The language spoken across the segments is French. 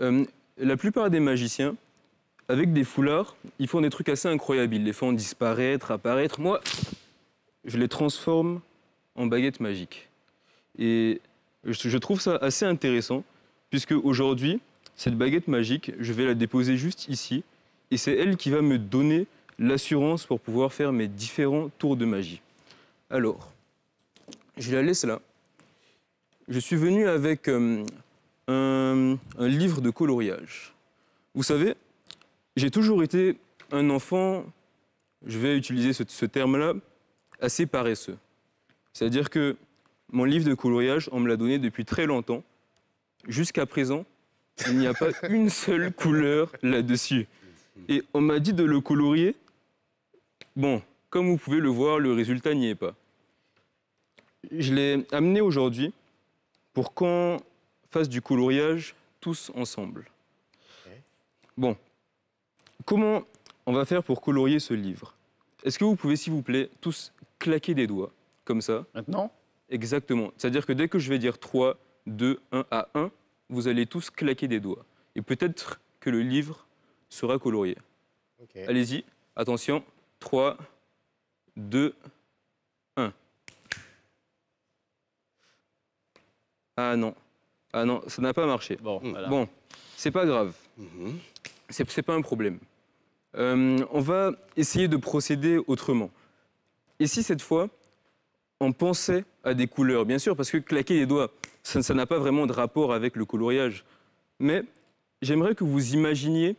Euh, la plupart des magiciens, avec des foulards, ils font des trucs assez incroyables. Ils les font disparaître, apparaître. Moi, je les transforme en baguettes magiques. Et je trouve ça assez intéressant, puisque aujourd'hui, cette baguette magique, je vais la déposer juste ici, et c'est elle qui va me donner l'assurance pour pouvoir faire mes différents tours de magie. Alors, je la laisse là. Je suis venu avec euh, un, un livre de coloriage. Vous savez, j'ai toujours été un enfant, je vais utiliser ce, ce terme-là, assez paresseux. C'est-à-dire que mon livre de coloriage, on me l'a donné depuis très longtemps. Jusqu'à présent, il n'y a pas une seule couleur là-dessus. Et on m'a dit de le colorier. Bon, comme vous pouvez le voir, le résultat n'y est pas. Je l'ai amené aujourd'hui pour qu'on fasse du coloriage tous ensemble. Bon, comment on va faire pour colorier ce livre? Est-ce que vous pouvez, s'il vous plaît, tous claquer des doigts, comme ça? Maintenant? Exactement. C'est-à-dire que dès que je vais dire 3, 2, 1 à 1, vous allez tous claquer des doigts. Et peut-être que le livre sera colorié. Allez-y, attention. 3, 2, 1. Ah non. Ah non, ça n'a pas marché. Bon, voilà. Bon, c'est pas grave. Mhm. C'est pas un problème. Euh, on va essayer de procéder autrement. Et si cette fois, on pensait à des couleurs, bien sûr, parce que claquer les doigts, ça ça n'a pas vraiment de rapport avec le coloriage. Mais j'aimerais que vous imaginiez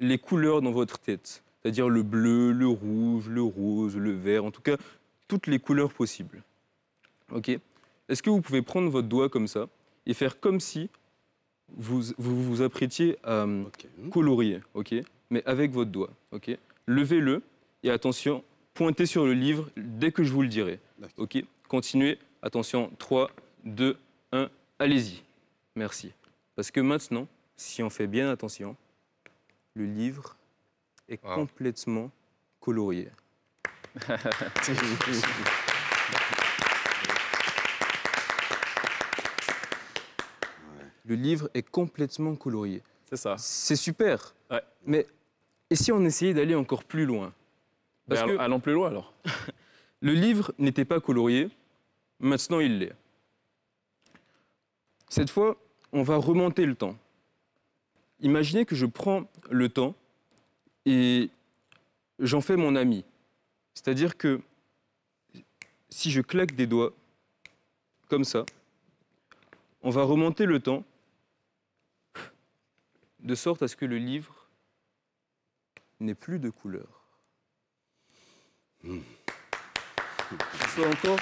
les couleurs dans votre tête, c'est-à-dire le bleu, le rouge, le rose, le vert, en tout cas, toutes les couleurs possibles. Ok? Est-ce que vous pouvez prendre votre doigt comme ça? Et faire comme si vous vous, vous apprêtiez à Ok. colorier, ok Mais avec votre doigt, ok Levez-le et attention, pointez sur le livre dès que je vous le dirai, ok Continuez, attention, 3, 2, 1, allez-y. Merci. Parce que maintenant, si on fait bien attention, le livre est Wow. complètement colorié. Le livre est complètement colorié. C'est ça. C'est super. Ouais. Mais et si on essayait d'aller encore plus loin? Parce Mais que allons- allons plus loin alors. le livre n'était pas colorié, maintenant il l'est. Cette fois, on va remonter le temps. Imaginez que je prends le temps et j'en fais mon ami. C'est-à-dire que si je claque des doigts, comme ça, on va remonter le temps de sorte à ce que le livre n'ait plus de couleur. Soit encore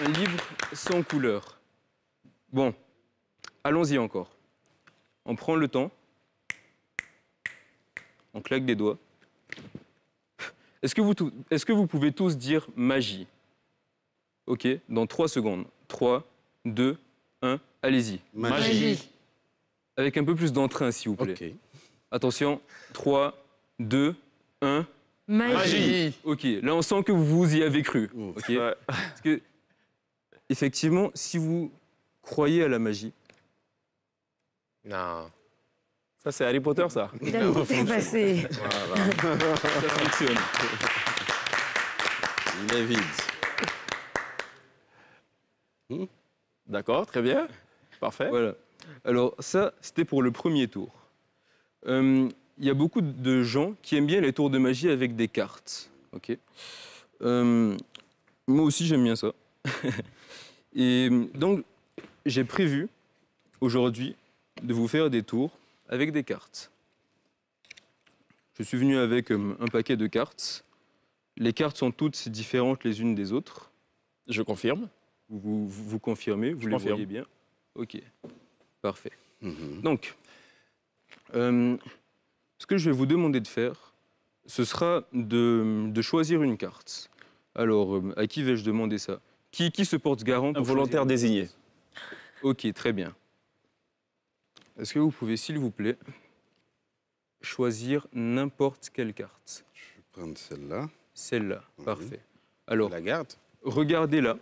un livre sans couleur. Bon, allons-y encore. On prend le temps, on claque des doigts. Est-ce que, vous est-ce que vous pouvez tous dire magie? Ok, dans 3 secondes. 3, 2, 1, allez-y. Magie. Avec un peu plus d'entrain, s'il vous plaît. Ok. Attention, 3, 2, 1. Magie. Ok, là on sent que vous y avez cru. Ouh. Ok. Ouais. Parce que, effectivement, si vous croyez à la magie, Non. Ça, c'est Harry Potter, ça. Il a tout fait passer. Voilà. ça fonctionne. Il est vide. D'accord, très bien. Parfait. Voilà. Alors ça, c'était pour le premier tour. Euh, Il y a beaucoup de gens qui aiment bien les tours de magie avec des cartes. Ok. Euh, moi aussi, j'aime bien ça. Et donc, j'ai prévu aujourd'hui de vous faire des tours avec des cartes. Je suis venu avec euh, un paquet de cartes. Les cartes sont toutes différentes les unes des autres. Je confirme. Vous, vous, vous confirmez, vous Je les confirme. voyez bien Ok, parfait. Mhm. Donc, euh, ce que je vais vous demander de faire, ce sera de, de choisir une carte. Alors, euh, à qui vais-je demander ça? Qui, qui se porte garant Un volontaire désigné. Ok, très bien. Est-ce que vous pouvez, s'il vous plaît, choisir n'importe quelle carte? Je vais prendre celle-là. Celle-là, parfait. Alors, la garde. regardez là. Ok.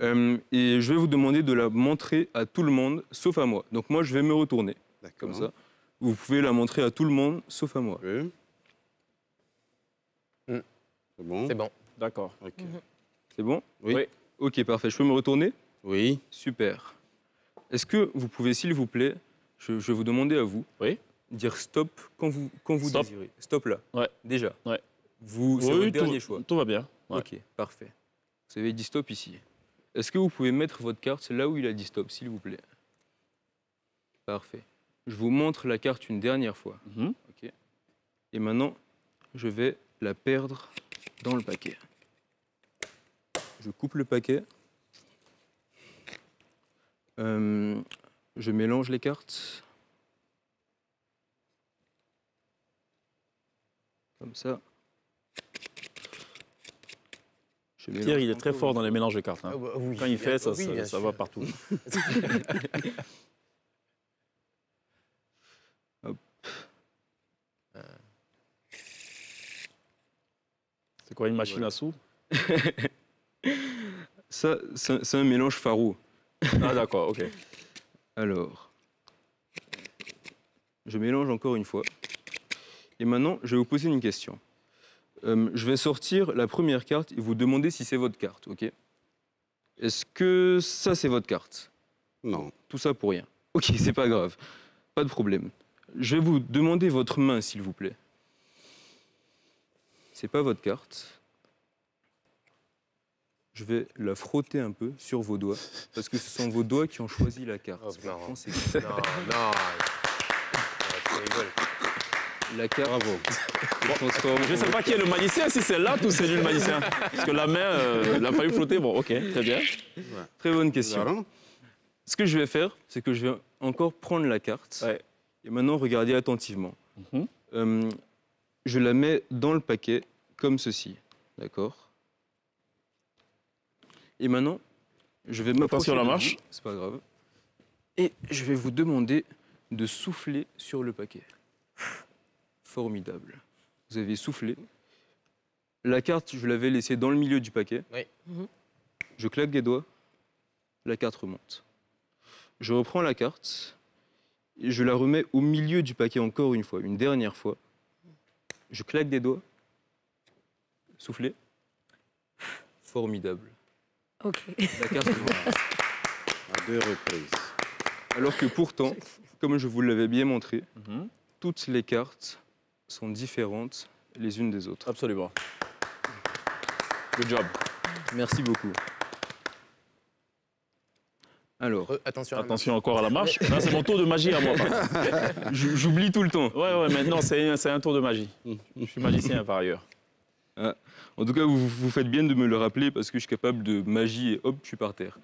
Euh, et je vais vous demander de la montrer à tout le monde, sauf à moi. Donc moi, je vais me retourner, D'accord. comme ça. Vous pouvez la montrer à tout le monde, sauf à moi. Oui. Mm. C'est bon C'est bon. D'accord. Ok. C'est bon? Oui. Oui. Ok, parfait. Je peux me retourner? Oui. Super. Est-ce que vous pouvez, s'il vous plaît, je, je vais vous demander à vous, Oui. dire stop quand vous, quand vous Stop. désirez. Stop là. Ouais. Déjà. Ouais. Vous, c'est Oui, votre tout, dernier choix. tout va bien. Ouais. Ok, parfait. Vous avez dit stop ici. Est-ce que vous pouvez mettre votre carte là où il a dit stop, s'il vous plaît? Parfait. Je vous montre la carte une dernière fois. Mhm. Et maintenant, je vais la perdre dans le paquet. Je coupe le paquet. Euh, je mélange les cartes. Comme ça. Je Pierre, il est très fort dans les mélanges de cartes. hein. Ah bah oui, Quand il fait, ça, oui, ça, va partout. C'est quoi une machine à sous? Ça, c'est c'est un mélange pharo. Ah d'accord, ok. Alors, je mélange encore une fois. Et maintenant, je vais vous poser une question. Euh, je vais sortir la première carte et vous demander si c'est votre carte, ok? Est-ce que ça, c'est votre carte? Non. Tout ça pour rien. Ok, c'est pas grave. Pas de problème. Je vais vous demander votre main, s'il vous plaît. C'est pas votre carte. Je vais la frotter un peu sur vos doigts, parce que ce sont vos doigts qui ont choisi la carte. Oh, non. C'est- Non, non. La carte Bravo. transforme. Je ne sais pas qui est le magicien, si c'est là ou c'est lui le magicien. Parce que la main, euh, il a failli flotter. Bon, ok, très bien. Très bonne question. Ce que je vais faire, c'est que je vais encore prendre la carte Ouais. et maintenant regarder attentivement. Mhm. Euh, je la mets dans le paquet comme ceci, d'accord Et maintenant, je vais m'approcher Attention à la marche. C'est pas grave. Et je vais vous demander de souffler sur le paquet. Formidable. Vous avez soufflé. La carte, je l'avais laissée dans le milieu du paquet. Oui. Mhm. Je claque des doigts. La carte remonte. Je reprends la carte et je la remets au milieu du paquet encore une fois, une dernière fois. Je claque des doigts. Soufflez. Formidable. Ok. La carte remonte. À deux reprises. Alors que pourtant, comme je vous l'avais bien montré, Mhm. toutes les cartes sont différentes les unes des autres. Absolument. Good job. Merci beaucoup. Alors, Re- Attention. Attention encore à la marche. C'est mon tour de magie à moi. j'oublie tout le temps. Ouais, ouais, maintenant, c'est un, tour de magie. Je suis magicien par ailleurs. En tout cas, vous, vous faites bien de me le rappeler parce que je suis capable de magie et hop, je suis par terre.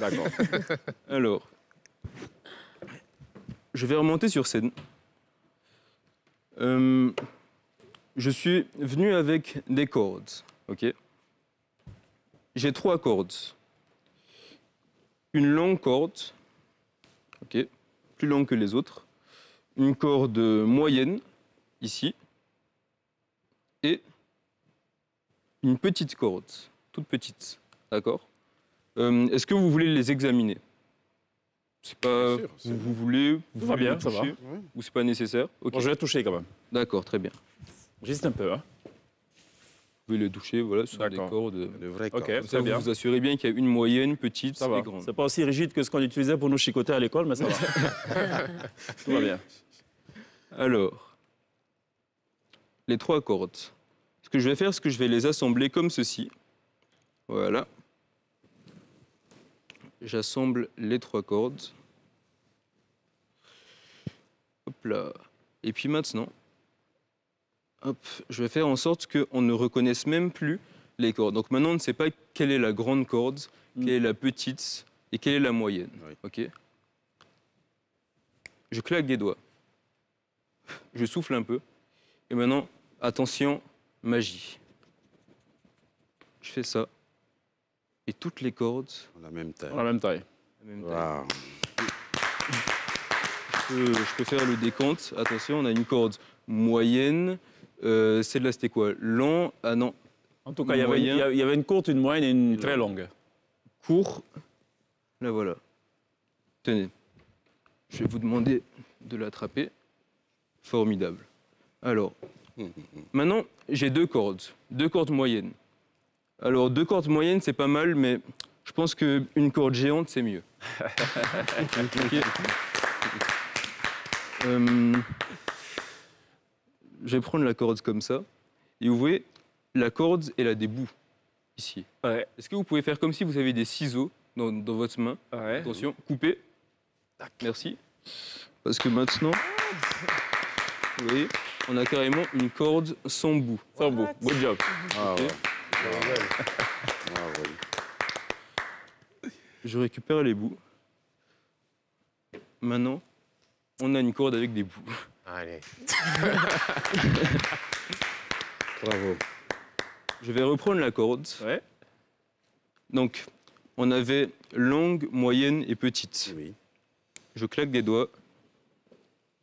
D'accord. Alors, je vais remonter sur scène. Euh, je suis venu avec des cordes, ok? J'ai trois cordes. Une longue corde, ok? Plus longue que les autres. Une corde moyenne, ici. Et une petite corde, toute petite, d'accord? Euh, Est-ce que vous voulez les examiner? C'est pas. Bien sûr, c'est vous, vous voulez Vous voulez bien, les ça va. toucher? Ou c'est pas nécessaire? Ok. Bon, je vais toucher quand même. D'accord, très bien. Juste un peu. Hein. Vous pouvez les toucher, voilà, ce sont des cordes. De vraies Ok. cordes. Ça, vous bien. vous assurez bien qu'il y a une moyenne, petite Ça va. et grande. C'est pas aussi rigide que ce qu'on utilisait pour nous chicoter à l'école, mais ça va. Tout va bien. Alors, les trois cordes. Ce que je vais faire, c'est que je vais les assembler comme ceci. Voilà. J'assemble les trois cordes. Hop là. Et puis maintenant, hop, je vais faire en sorte qu'on ne reconnaisse même plus les cordes. Donc maintenant, on ne sait pas quelle est la grande corde, Mm. quelle est la petite et quelle est la moyenne. Oui. Ok Je claque des doigts. Je souffle un peu. Et maintenant, attention, magie. Je fais ça. Et toutes les cordes, À la même taille. La même taille. même peux, je peux faire le décompte. Attention, on a une corde moyenne. Euh, Celle-là, c'était quoi? Long? Ah non, En tout cas, il y, avait une, il y avait courte, une moyenne et une très longue. court. La voilà. Tenez. Je vais vous demander de l'attraper. Formidable. Alors, maintenant, j'ai deux cordes. Deux cordes moyennes. Alors, deux cordes moyennes, c'est pas mal, mais je pense qu'une corde géante, c'est mieux. Euh, je vais prendre la corde comme ça. Et vous voyez, la corde, elle a des bouts ici. Ouais. Est-ce que vous pouvez faire comme si vous avez des ciseaux dans, dans votre main? Ouais. Attention, coupez. Merci. Parce que maintenant, vous voyez, on a carrément une corde sans bout. C'est beau. Good job. Ah Ok. ouais. Ah. Je récupère les bouts. Maintenant, on a une corde avec des bouts. Allez. Bravo. Je vais reprendre la corde. Ouais. Donc, on avait longue, moyenne et petite. Oui. Je claque des doigts.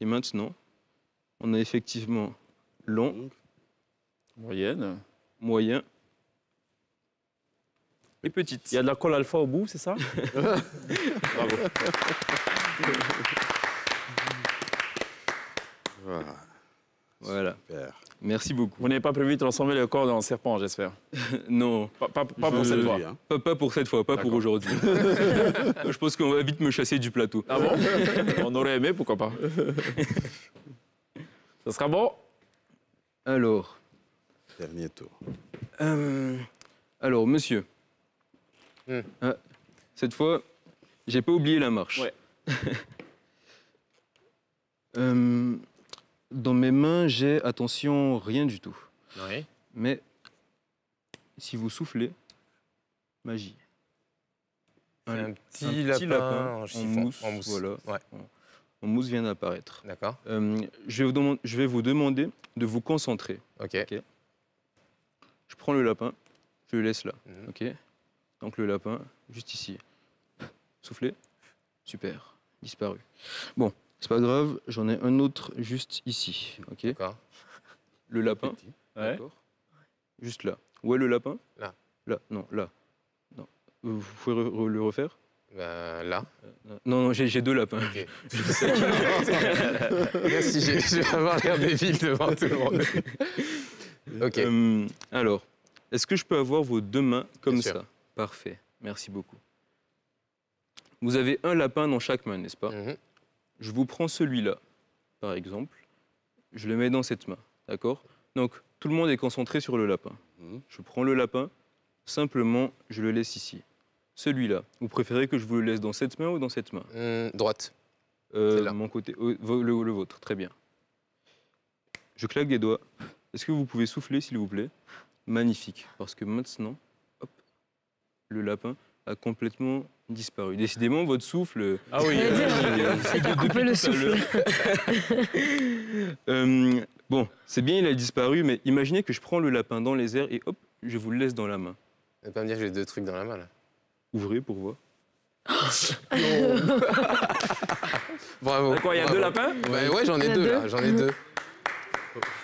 Et maintenant, on a effectivement long, Moyenne. moyen et petite. Il y a de la colle alpha au bout, c'est ça? Bravo. Voilà. Voilà. Super. Merci beaucoup. Vous n'avez pas prévu de transformer le corps en serpent, j'espère. Non, Pas, pas- pas pour cette fois. Hein. pas, pas pour cette fois, pas pour aujourd'hui. Je pense qu'on va vite me chasser du plateau. Ah bon On aurait aimé, pourquoi pas Ça sera bon Alors, Dernier tour. euh, alors, monsieur. Hmm. Ah, cette fois, j'ai pas oublié la marche. Ouais. Euh, dans mes mains, j'ai, attention, rien du tout. Oui. Mais si vous soufflez, magie. Un- un petit, un lapin, en en chiffon. mousse, En mousse. voilà. Ouais. En mousse vient d'apparaître. D'accord. Euh, je, vais vous demander, je vais vous demander de vous concentrer. Ok. Je prends le lapin, je le laisse là. Mhm. Ok Donc le lapin, juste ici. Soufflez. Super. Disparu. Bon, c'est pas grave, j'en ai un autre juste ici. Ok D'accord. Le lapin. Ouais. Juste là. Où est le lapin Là. Là, non, là. Non. Vous pouvez re- re- le refaire Ben, là. Non, non, j'ai deux lapins. Merci, j'ai- je vais avoir l'air débile devant tout le monde. Ok. Euh, alors, est-ce que je peux avoir vos deux mains comme Bien sûr. ça? Parfait. Merci beaucoup. Vous avez un lapin dans chaque main, n'est-ce pas? Mhm. Je vous prends celui-là, par exemple. Je le mets dans cette main. D'accord? Donc, tout le monde est concentré sur le lapin. Mhm. Je prends le lapin, simplement, je le laisse ici. Celui-là, vous préférez que je vous le laisse dans cette main ou dans cette main? Hmm, droite. Euh. Mon côté, euh, le, le vôtre, très bien. Je claque des doigts. Est-ce que vous pouvez souffler, s'il vous plaît? Magnifique, parce que maintenant, hop, le lapin a complètement disparu. Décidément, votre souffle. Ah oui. Euh, dire, ça a coupé le souffle. Euh, bon, c'est bien, il a disparu, mais imaginez que je prends le lapin dans les airs et hop, je vous le laisse dans la main. Ne pas me dire que j'ai deux trucs dans la main là. Ouvrez pour voir. Bravo. Quoi, il y a bravo. deux lapins Ouais, ouais, j'en ai deux deux là, j'en ai deux.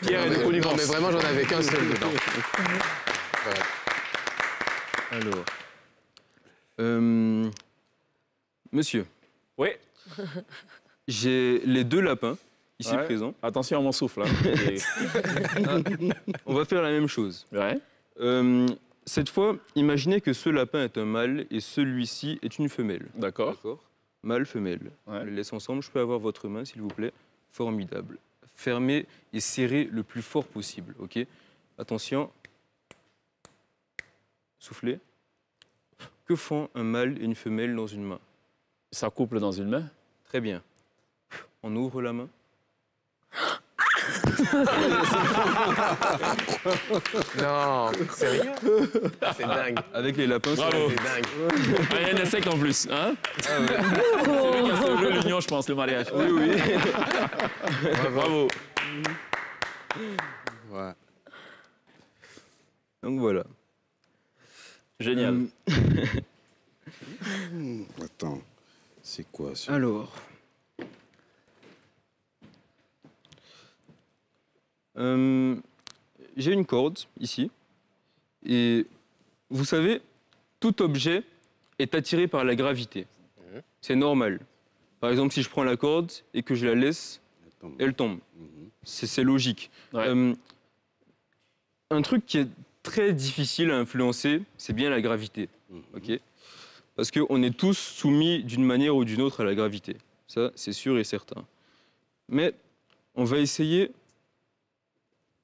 Pierre non, et de mais, non, mais vraiment, j'en avais qu'un seul dedans. Voilà. Alors. Euh, monsieur, Oui. j'ai les deux lapins ici Ouais. présents. Attention à mon souffle. hein. On va faire la même chose. Ouais. Euh, cette fois, imaginez que ce lapin est un mâle et celui-ci est une femelle. D'accord. D'accord Mâle, femelle. Ouais. On les laisse ensemble. Je peux avoir votre main, s'il vous plaît. Formidable. Fermez et serrez le plus fort possible. Ok? Attention. Soufflez. Que font un mâle et une femelle dans une main Ça couple dans une main. Très bien. On ouvre la main. Non, sérieux? C'est dingue. Avec les lapins. Bravo. C'est dingue. Ah, il y a un insecte en plus. Hein? Ah ouais. C'est le jeu, l'union, je pense, le mariage. Oui, oui. Bravo. Ouais. Donc voilà. Génial. Euh, Attends. C'est quoi ça? Alors. Euh, J'ai une corde ici. Et vous savez, tout objet est attiré par la gravité. C'est normal. Par exemple, si je prends la corde et que je la laisse, elle tombe. Mhm. C'est c'est logique. Ouais. Euh, un truc qui est très difficile à influencer, c'est bien la gravité. Mhm. ok? Parce qu'on est tous soumis d'une manière ou d'une autre à la gravité. Ça, c'est sûr et certain. Mais on va essayer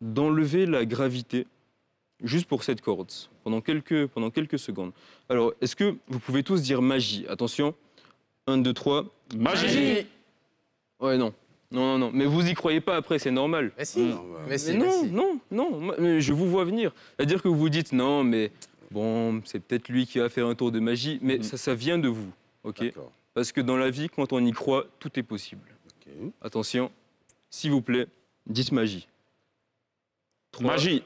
d'enlever la gravité juste pour cette corde, pendant quelques, pendant quelques secondes. Alors, est-ce que vous pouvez tous dire magie? Attention, 1, 2, 3. Magie Ouais, non. Non, non, non. Mais vous y croyez pas après, c'est normal. Bah bah mais si. Non, bah mais, non, non, non, non. Je vous vois venir. C'est-à-dire que vous vous dites, non, mais bon, c'est peut-être lui qui va faire un tour de magie, mais mhm. ça, ça vient de vous. OK? Parce que dans la vie, quand on y croit, tout est possible. Attention, s'il vous plaît, dites magie. magie.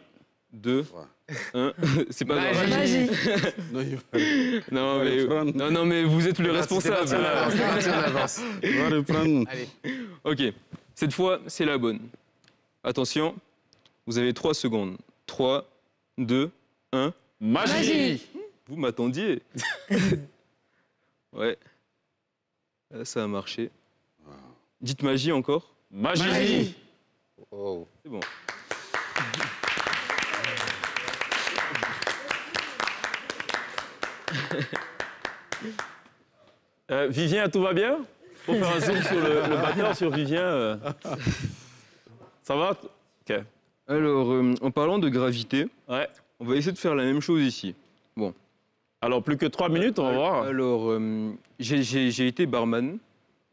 2, 3. Hein c'est pas Magie. Magie. non, mais, non, non, mais vous êtes le responsable. On va le Ok, cette fois, c'est la bonne. Attention, vous avez 3 secondes. 3, 2, 1. Magie, Magie. Vous m'attendiez. ouais. Là, ça a marché. Dites magie encore. Magie, magie. Oh. C'est bon. Euh, Vivien, tout va bien? Pour faire un zoom sur le, le batteur, sur Vivien. euh. Ça va? Ok. Alors, euh, en parlant de gravité, Ouais. on va essayer de faire la même chose ici. Alors, plus que trois minutes, on va voir. Alors, euh, j'ai- j'ai j'ai été barman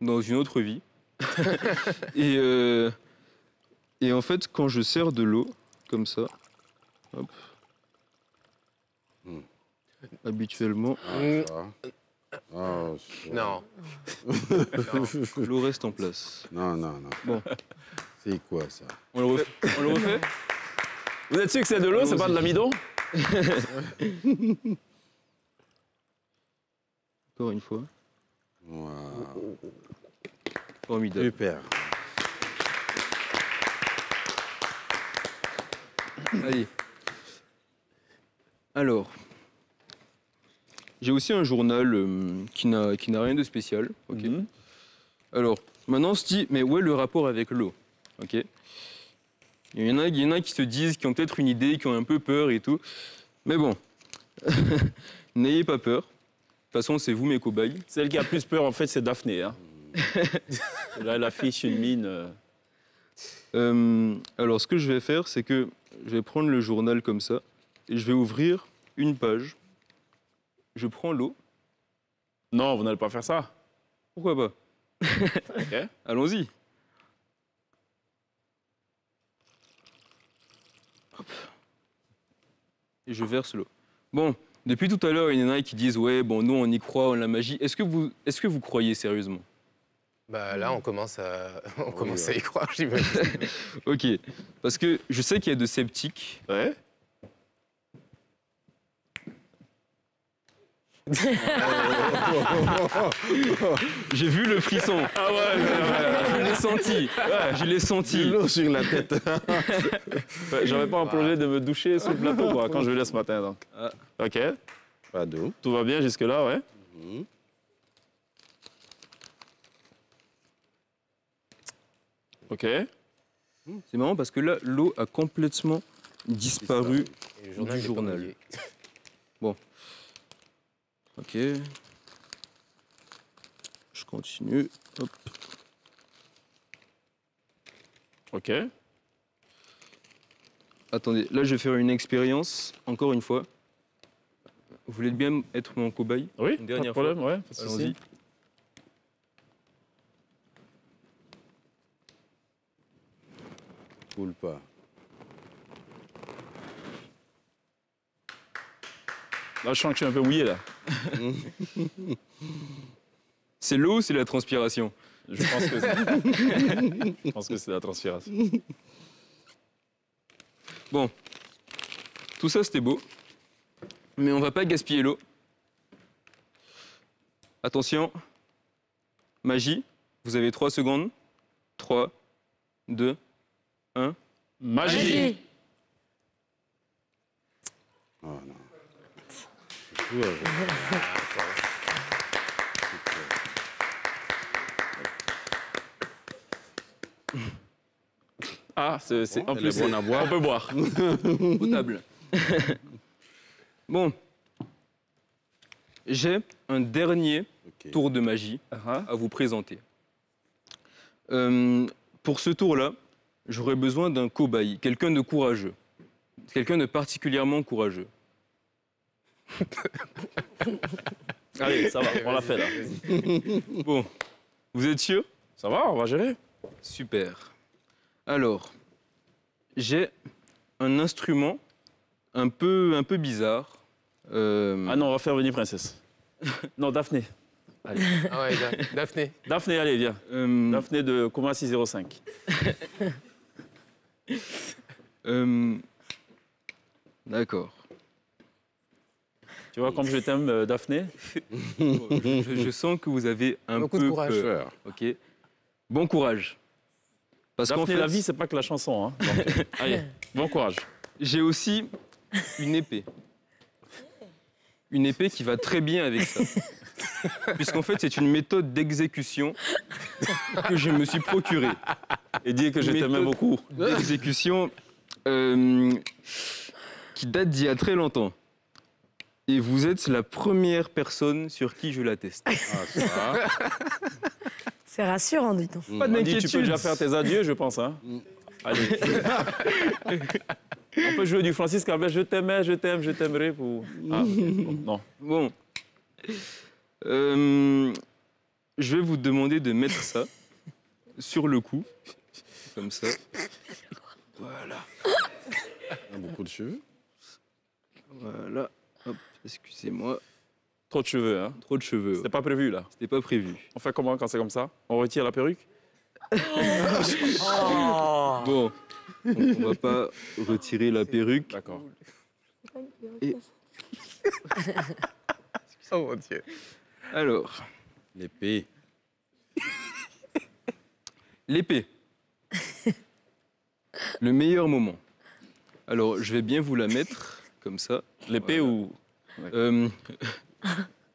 dans une autre vie. et, euh, et en fait, quand je sers de l'eau, comme ça, hop. Habituellement, Ça. Oh, ça. Non. l'eau reste en place. Non, non, non. Bon. C'est quoi ça? On le refait, on le refait? Vous êtes sûr que c'est de l'eau, c'est pas de l'amidon? Encore une fois. Waouh. Formidable. Super. Allez. Alors, j'ai aussi un journal euh, qui n'a rien de spécial. ok Mhm. Alors, maintenant, on se dit, mais où est le rapport avec l'eau Ok Il y, en a, il y en a qui se disent, qui ont peut-être une idée, qui ont un peu peur et tout. Mais bon, n'ayez pas peur. De toute façon, c'est vous mes cobayes. Celle qui a plus peur, en fait, c'est Daphné. hein. Là, elle affiche une mine. euh. Euh, alors, ce que je vais faire, c'est que je vais prendre le journal comme ça et je vais ouvrir une page. Je prends l'eau. Non, vous n'allez pas faire ça. Pourquoi pas? Ok. Allons-y. Hop. Et je verse l'eau. Bon, depuis tout à l'heure, il y en a qui disent ouais, bon, nous on y croit, on a la magie. Est-ce que vous, est-ce que vous croyez sérieusement? Bah là, on commence à, on Oui, commence ouais. à y croire, j'imagine. Ok, parce que je sais qu'il y a de sceptiques. Ouais. J'ai vu le frisson. Ah ouais, Je l'ai senti. Je l'ai senti. l'eau sur la tête. Ouais, J'avais pas un projet de me doucher sur le plateau quoi, quand je venais ce matin. Donc. Ah. Ok, Pas d'eau. tout va bien jusque-là, ouais. Mhm. Ok. C'est marrant parce que là, l'eau a complètement disparu. Et le journal, Du journal. mouillé. Ok. Je continue. Hop. Ok. Attendez, là je vais faire une expérience, encore une fois. Vous voulez bien être mon cobaye? Oui, Une pas de dernière problème, ouais. de souci. Allons-y. Coule pas. Là, je sens que je suis un peu mouillé, là. C'est l'eau ou c'est la transpiration? Je pense que c'est... je pense que c'est la transpiration. Bon, tout ça c'était beau, mais on va pas gaspiller l'eau. Attention, magie, vous avez 3 secondes. 3, 2, Magie. Magie. Oh non. Ah, c'est en plus, bon boire. on peut boire. Bon. J'ai un dernier tour de magie ah ah. à vous présenter. Euh, pour ce tour-là, j'aurais besoin d'un cobaye, quelqu'un de courageux, quelqu'un de particulièrement courageux. Allez, ça va, on l'a fait là. Bon, vous êtes sûr? Ça va, on va gérer. Super. Alors, j'ai un instrument un peu, un peu bizarre. Euh, Ah non, on va faire venir Princesse. Non, Daphné. Ah ouais, Da- Daphné. Daphné, allez, viens. euh, Daphné de Coma 605. euh, D'accord. Tu vois comme je t'aime, euh, Daphné Bon, je, je sens que vous avez un Beaucoup de peu courage. peur. Ok. Bon courage. Parce qu'en Daphné, fait, la vie, c'est pas que la chanson. Hein. Donc, allez, bon courage. j'ai aussi une épée. Une épée qui va très bien avec ça. Puisqu'en fait, c'est une méthode d'exécution que je me suis procurée. Et dis que je t'aimais beaucoup. D'exécution euh, qui date d'il y a très longtemps. Et vous êtes la première personne sur qui je la teste. Ah, ça. C'est rassurant, dis donc. Pas On dit, tu peux d'inquiétude. déjà faire tes adieux, je pense. Hein. Allez. On peut jouer du Francis Cabrel, je t'aimais, je t'aime, je t'aimerai pour. Ah, non. Bon. Euh, je vais vous demander de mettre ça sur le cou. Comme ça. Voilà. Beaucoup de cheveux. Voilà. Excusez-moi. Trop de cheveux, hein. Trop de cheveux. C'était pas prévu, là. C'était pas prévu. On fait comment quand c'est comme ça? On retire la perruque? Bon. On, on va pas retirer la perruque. D'accord. Oh mon Dieu. Alors, L'épée. l'épée. Le meilleur moment. Alors, je vais bien vous la mettre comme ça. L'épée ou. Euh,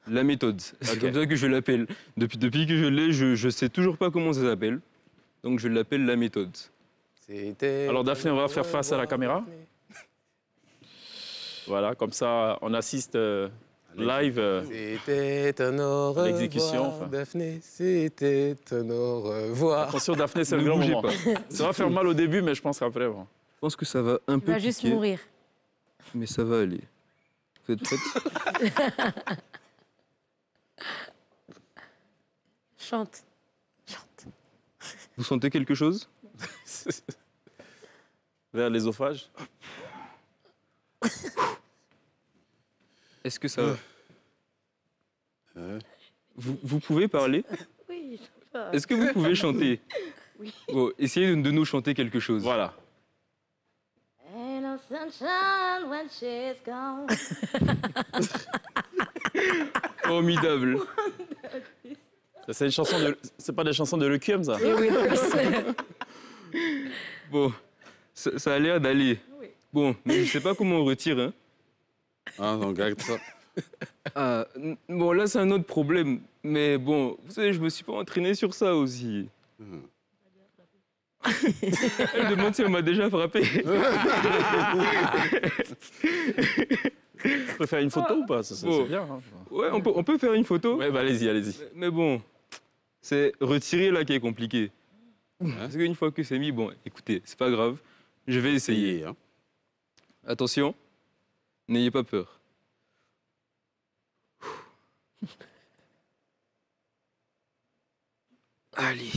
la méthode. C'est comme ça que je l'appelle. Depuis, depuis que je l'ai, je ne sais toujours pas comment ça s'appelle. Donc je l'appelle la méthode. Alors, Daphné, on va faire face à la caméra. Voilà, comme ça, on assiste euh, live. euh, C'était un au revoir. L'exécution, enfin. Daphné, c'était un au revoir. Attention, Daphné, c'est le grand moment. pas. Ça va faire mal au début, mais je pense qu'après, bon. Je pense que ça va un Il peu va juste piquer, mourir. mais ça va aller. Vous êtes prêtes Chante. Chante. Vous sentez quelque chose? Vers l'ésophage. Est-ce que ça va? Euh, vous, vous pouvez parler? Oui, ça va. Est-ce que vous pouvez chanter? Oui. Bon, essayez de, de nous chanter quelque chose. Voilà. Sunshine when she's gone. Formidable. C'est une chanson de. C'est pas des chansons de Requiem, ça oui, c'est- Bon, ça, ça a l'air d'aller. Bon, mais je sais pas comment on retire. Hein. Ah, on garde ça. Ah, bon, là, c'est un autre problème. Mais bon, vous savez, je me suis pas entraîné sur ça aussi. Mhm. Elle demande si on m'a déjà frappé. Tu peux faire une photo ou pas Ça, ça, Bon. C'est bien. hein. Ouais, on peut, on peut faire une photo. Ouais, bah allez-y, allez-y. Mais bon, c'est retirer là qui est compliqué. Parce qu'une fois que c'est mis, bon, écoutez, c'est pas grave. Je vais essayer. Hein. Attention, n'ayez pas peur. Allez.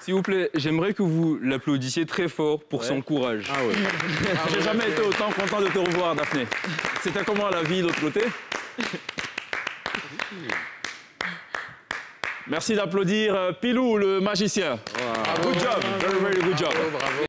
S'il vous plaît, j'aimerais que vous l'applaudissiez très fort pour Ouais. son courage. Ah ouais. J'ai jamais été autant content de te revoir, Daphné. C'était comment la vie de l'autre côté Merci d'applaudir euh, Pilou, le magicien. Good job, very, very good job. Bravo, bravo.